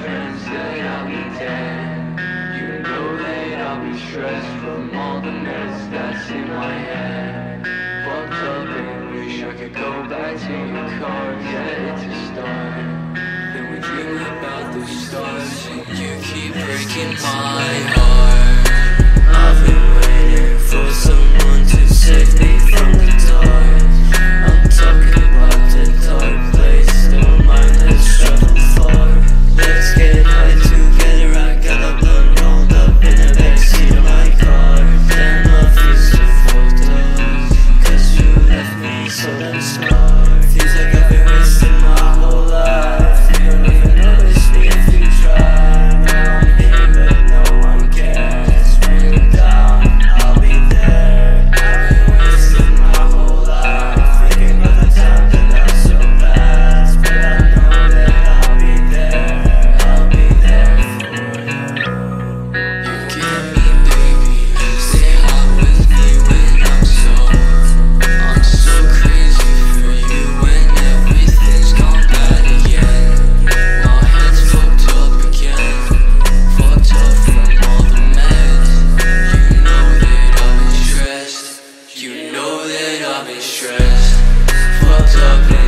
friends that I'll be dead. You know that I'll be stressed from all the mess that's in my head. Fucked up and wish I could go back to your car, yeah, it's a start. Then we dream about the stars, and you keep breaking my heart. got me stressed. Fucked up